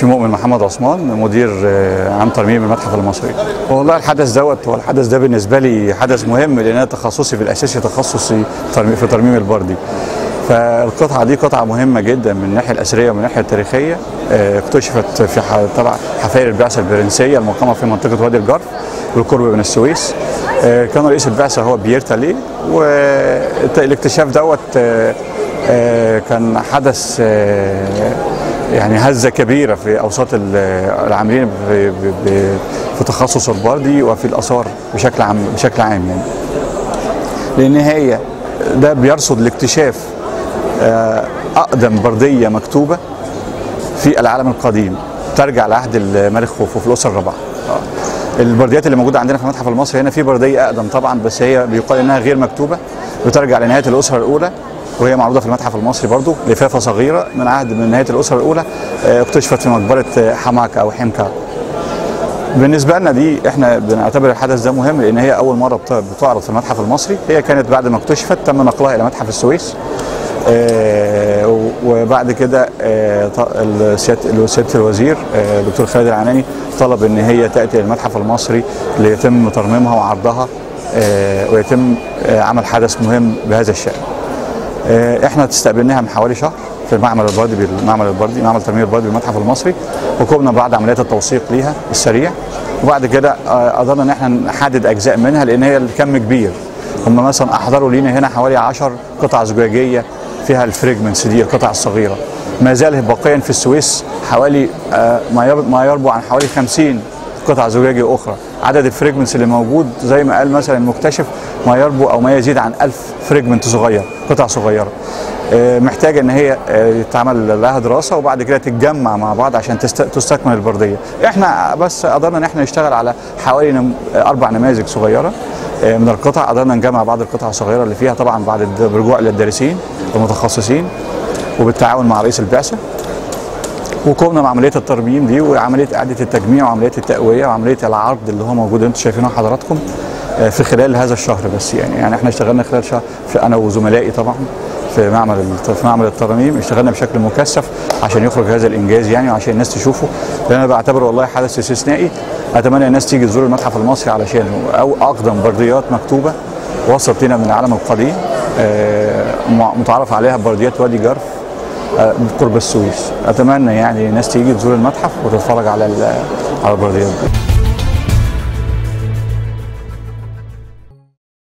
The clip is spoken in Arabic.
في مؤمن محمد عثمان مدير آه، عام ترميم المتحف المصري. والله الحدث دوت هو الحدث ده بالنسبة لي حدث مهم لأن أنا تخصصي في الأساسي تخصصي في ترميم البردي. فالقطعة دي قطعة مهمة جدا من الناحية الأثرية ومن الناحية التاريخية آه، اكتشفت في تبع حفاير البعثة البرنسيه المقامة في منطقة وادي الجرف بالقرب من السويس. آه، كان رئيس البعثة هو بيير تاليه والاكتشاف دوت كان حدث يعني هزة كبيرة في أوساط ال- العاملين في تخصص البردي وفي الآثار بشكل عام بشكل عام يعني لأن هي ده بيرصد لاكتشاف آه، أقدم بردية مكتوبة في العالم القديم ترجع لعهد الملك خوفو في الاسره الرابعة. البرديات اللي موجودة عندنا في المتحف المصري هنا في بردية أقدم طبعا بس هي بيقال إنها غير مكتوبة بترجع لنهاية الاسره الأولى وهي معروضة في المتحف المصري برضو لفافة صغيرة من عهد من نهاية الأسرة الأولى آه، اكتشفت في مقبرة آه، حماكه أو حمكه بالنسبة لنا دي إحنا بنعتبر الحدث ده مهم لأن هي أول مرة بت- بتعرض في المتحف المصري. هي كانت بعد ما اكتشفت تم نقلها إلى متحف السويس. آه، وبعد كده سيادة الوزير آه، دكتور خالد العناني طلب إن هي تأتي المتحف المصري ليتم ترميمها وعرضها ويتم عمل حدث مهم بهذا الشأن. آه، إحنا استقبلناها من حوالي شهر في معمل البردي بالمعمل البردي معمل ترميم البردي بالمتحف المصري وقمنا بعد عمليات التوثيق ليها السريع وبعد كده آه، قدرنا إن إحنا نحدد أجزاء منها لأن هي الكم كبير. هم مثلا أحضروا لينا هنا حوالي 10 قطع زجاجية فيها الفريجمنتس دي القطع الصغيرة. ما زال باقيا في السويس حوالي آه، ما يربو عن حوالي 50 قطع زجاجيه أخرى. عدد ال fragments اللي موجود زي ما قال مثلا المكتشف ما يربو أو ما يزيد عن 1000 fragment صغير قطع صغيرة. آه، محتاجة إن هي آه، يتعمل لها دراسة وبعد كده تتجمع مع بعض عشان تست- تستكمل البردية. إحنا بس قدرنا إن إحنا نشتغل على حوالي أربع نماذج صغيرة آه، من القطع. قدرنا نجمع بعض القطع الصغيرة اللي فيها طبعا بعد بالرجوع للدارسين والمتخصصين وبالتعاون مع رئيس البعثة. وقمنا بعمليه الترميم دي وعملية إعادة التجميع وعملية التقوية وعملية العرض اللي هو موجود أنتم شايفينه حضراتكم آه، في خلال هذا الشهر بس يعني. يعني إحنا اشتغلنا خلال شهر أنا وزملائي طبعا في معمل في معمل الترميم اشتغلنا بشكل مكثف عشان يخرج هذا الإنجاز يعني وعشان الناس تشوفه. لأن أنا بعتبره والله حدث استثنائي. أتمنى الناس تيجي تزور المتحف المصري علشانه أو أقدم برديات مكتوبة وصلت لنا من العالم القديم آه، متعارف عليها برديات وادي جرف. قرب السويس. أتمنى يعني الناس تيجي تزور المتحف وتتفرج على على البرديات دي